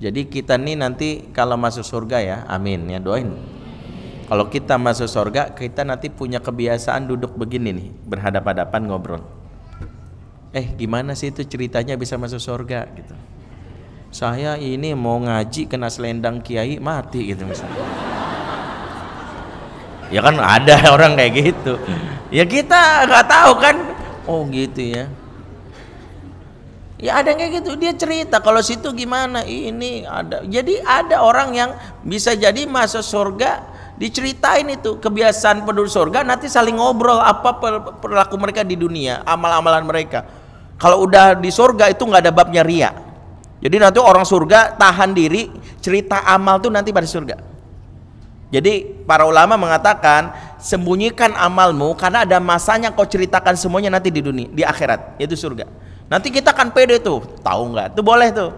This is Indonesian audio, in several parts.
Jadi kita nih nanti kalau masuk surga ya, amin ya doain. Kalau kita masuk surga, kita nanti punya kebiasaan duduk begini nih, berhadap-hadapan ngobrol. Eh, gimana sih itu ceritanya bisa masuk surga gitu. Saya ini mau ngaji kena selendang kiai mati gitu misalnya. Ya kan ada orang kayak gitu. Ya kita nggak tahu kan. Oh gitu ya. Ya ada yang kayak gitu dia cerita kalau situ gimana ini ada. Jadi ada orang yang bisa jadi masuk surga diceritain itu kebiasaan penduduk surga nanti saling ngobrol apa perilaku mereka di dunia amal-amalan mereka. Kalau udah di surga itu nggak ada babnya ria. Jadi nanti orang surga tahan diri cerita amal tuh nanti pada surga. Jadi para ulama mengatakan sembunyikan amalmu karena ada masanya kau ceritakan semuanya nanti di dunia di akhirat yaitu surga. Nanti kita akan pede tuh, tahu nggak? Tuh boleh tuh.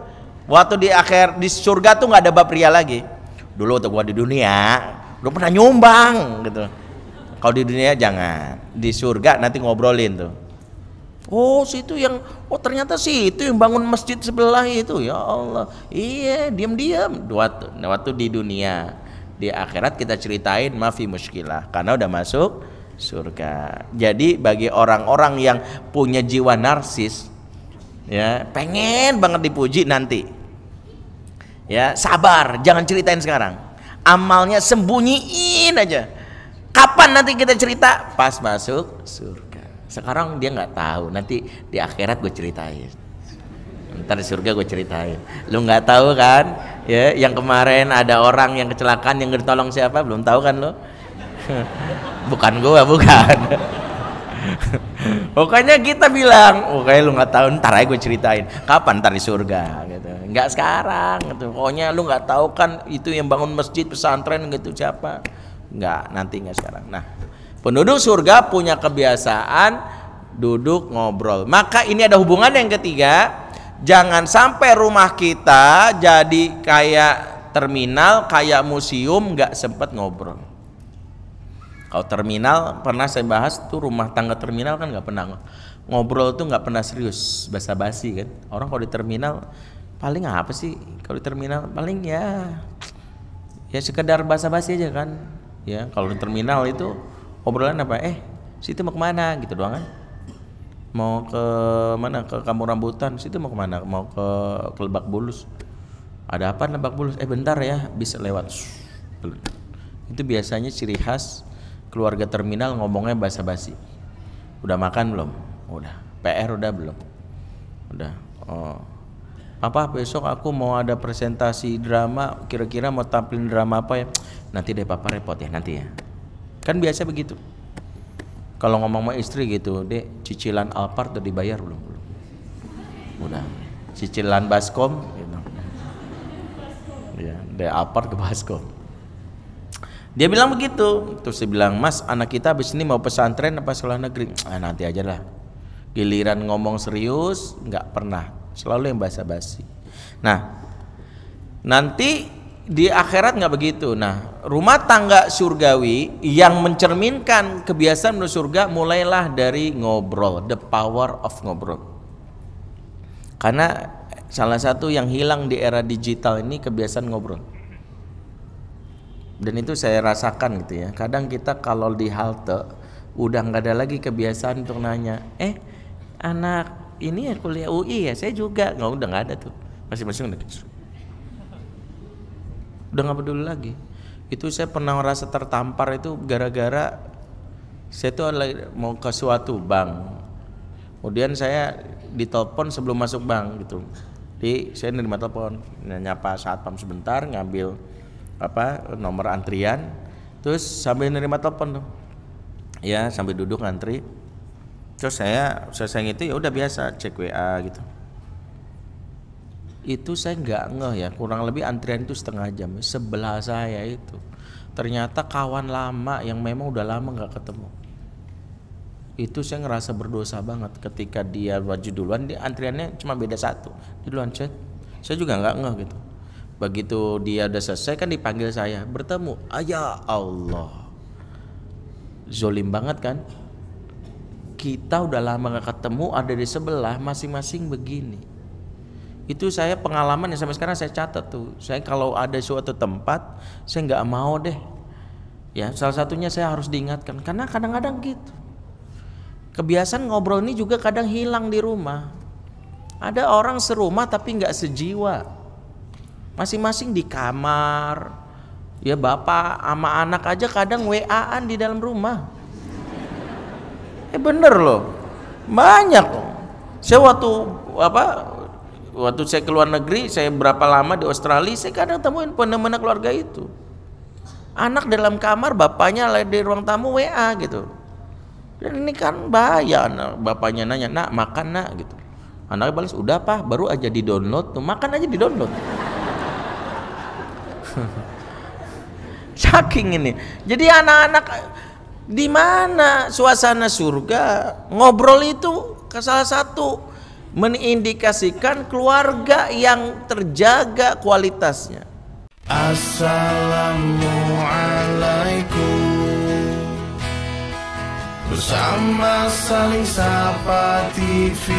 Waktu di akhir di surga tuh nggak ada bab ria lagi. Dulu tuh gua di dunia, udah pernah nyumbang gitu. Kalau di dunia jangan. Di surga nanti ngobrolin tuh. Oh situ yang oh ternyata sih itu yang bangun masjid sebelah itu ya Allah iya diam-diam waktu waktu di dunia di akhirat kita ceritain mafi muskilah karena udah masuk surga jadi bagi orang-orang yang punya jiwa narsis ya pengen banget dipuji nanti. Ya sabar jangan ceritain sekarang. Amalnya sembunyiin aja. Kapan nanti kita cerita? Pas masuk surga. Sekarang dia nggak tahu. Nanti di akhirat gue ceritain. Ntar di surga gue ceritain. Lu nggak tahu kan? Ya yang kemarin ada orang yang kecelakaan yang ditolong siapa? Belum tahu kan lo bukan gue bukan Pokoknya kita bilang, oke lu nggak tahu, ntar aja gue ceritain. Kapan ntar di surga gitu. Nggak sekarang gitu. Pokoknya lu nggak tahu kan itu yang bangun masjid pesantren gitu siapa? Nggak, nanti nggak sekarang. Nah, penduduk surga punya kebiasaan duduk ngobrol. Maka ini ada hubungan yang ketiga, jangan sampai rumah kita jadi kayak terminal, kayak museum nggak sempet ngobrol. Kalau terminal pernah saya bahas tuh rumah tangga terminal kan nggak pernah ngobrol tuh nggak pernah serius basa-basi kan. Orang kalau di terminal paling apa sih? Kalau di terminal paling ya ya sekedar basa-basi aja kan. Ya kalau di terminal itu obrolan apa? Eh situ mau ke mana gitu doang kan? Mau ke mana? Ke kampung rambutan. Situ mau ke mana? Mau ke, ke Lebak Bulus. Ada apa Lebak Bulus? Eh bentar ya bisa lewat. Itu biasanya ciri khas keluarga terminal ngomongnya basa-basi. Udah makan belum? Udah. PR udah belum? Udah. Oh. Apa besok aku mau ada presentasi drama. Kira-kira mau tampilin drama apa ya? Nanti deh papa repot ya nanti ya. Kan biasa begitu. Kalau ngomong sama istri gitu dek cicilan Alphard udah dibayar belum? Belum udah. Cicilan Baskom gitu. Ya dek Alphard ke Baskom dia bilang begitu. Terus dia bilang, Mas, anak kita habis ini mau pesantren apa sekolah negeri? Ah, nanti aja lah. Giliran ngomong serius, nggak pernah. Selalu yang basa-basi. Nah, nanti di akhirat nggak begitu. Nah, rumah tangga surgawi yang mencerminkan kebiasaan menuju surga mulailah dari ngobrol, the power of ngobrol. Karena salah satu yang hilang di era digital ini kebiasaan ngobrol dan itu saya rasakan gitu ya. Kadang kita kalau di halte udah nggak ada lagi kebiasaan untuk nanya eh anak ini ya kuliah UI ya? Saya juga. Nggak udah nggak ada tuh. Masing-masing udah udah nggak peduli lagi. Itu saya pernah merasa tertampar itu gara-gara saya tuh mau ke suatu bank. Kemudian saya ditelepon sebelum masuk bank gitu. Jadi saya nerima telepon nyapa saat pam sebentar ngambil apa nomor antrian terus sambil nerima telepon tuh. Ya sambil duduk ngantri. Terus saya selesai itu ya udah biasa cek WA gitu. Itu saya nggak ngeh ya kurang lebih antrian itu setengah jam sebelah saya itu. Ternyata kawan lama yang memang udah lama nggak ketemu. Itu saya ngerasa berdosa banget ketika dia wajib duluan dia antriannya cuma beda satu. Di duluan chat saya juga nggak ngeh gitu Begitu dia udah selesai kan dipanggil saya bertemu. Ayah Allah. Zolim banget kan? Kita udah lama gak ketemu ada di sebelah masing-masing begini. itu saya pengalaman yang sampai sekarang saya catat tuh saya kalau ada suatu tempat saya nggak mau deh ya salah satunya saya harus diingatkan karena kadang-kadang gitu kebiasaan ngobrol ini juga kadang hilang di rumah ada orang serumah tapi nggak sejiwa masing-masing di kamar. Ya bapak sama anak aja kadang WA-an di dalam rumah. Eh bener loh. Banyak loh. Saya waktu apa waktu saya keluar negeri saya berapa lama di Australia saya kadang temuin penemuan keluarga itu. Anak dalam kamar bapaknya di ruang tamu WA gitu. Dan ini kan bahaya bapaknya nanya nak makan nak? gitu. Anaknya balas udah pak baru aja di download tuh makan aja di download saking ini. Jadi anak-anak di mana suasana surga? Ngobrol itu ke salah satu. Menindikasikan keluarga yang terjaga kualitasnya. Assalamualaikum. Bersama saling sapa TV